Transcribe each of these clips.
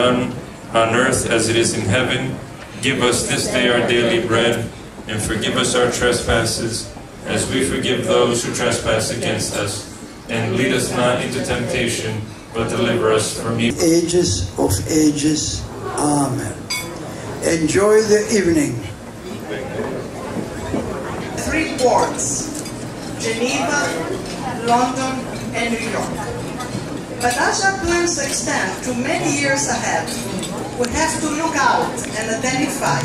done on earth as it is in heaven. Give us this day our daily bread, and forgive us our trespasses, as we forgive those who trespass against us. And lead us not into temptation, but deliver us from evil. Ages of ages. Amen. Enjoy the evening. three ports Geneva, London, and New York. But as our plans extend to many years ahead, we have to look out and identify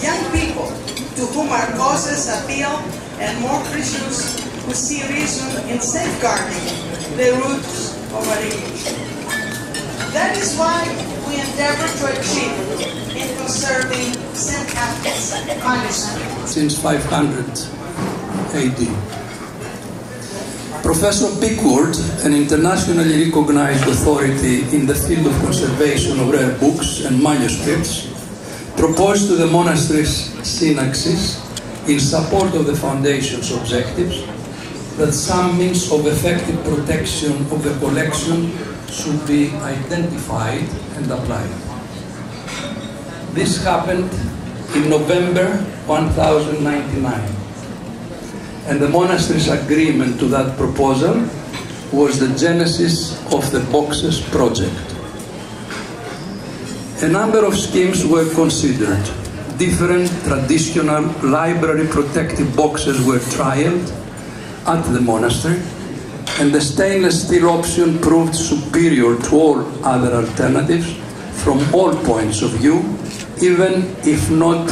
young people to whom our causes appeal and more Christians who see reason in safeguarding the roots of our religion. That is why we endeavor to achieve in conserving St. Catherine's manuscript. since 500 AD. Professor Pickwood, an internationally recognized authority in the field of conservation of rare books and manuscripts, proposed to the monastery's synaxis, in support of the foundation's objectives, that some means of effective protection of the collection should be identified and applied. This happened in November 1099. And the monastery's agreement to that proposal was the genesis of the boxes project. A number of schemes were considered. Different traditional library protective boxes were trialed at the monastery, and the stainless steel option proved superior to all other alternatives from all points of view, even if not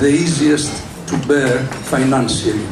the easiest to bear financially.